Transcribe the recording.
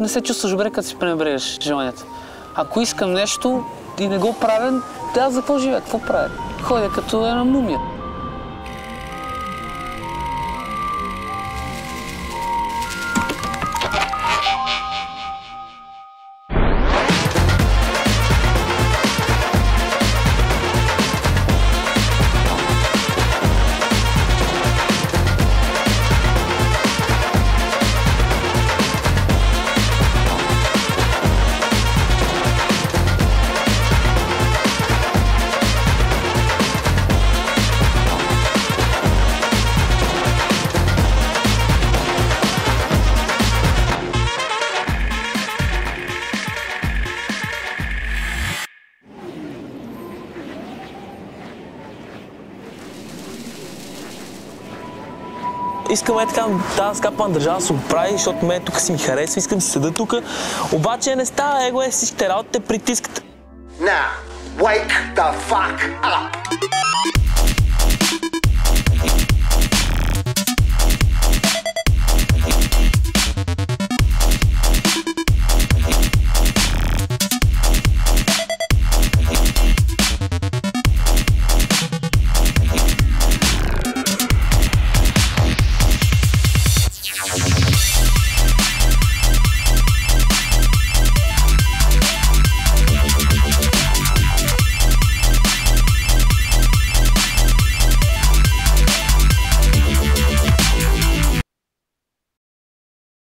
не се чувстваш добре, като си пренебрегаш желанията. Ако искам нещо и не го правя, аз за какво живея? Какво правя? Ходя като една мумия. Искам е така, тази скапа на държава да се оправи, защото мен тук си ми харесва, искам да седа тук. Обаче не става, его е всичките работи те притискат. Now, wake the fuck up!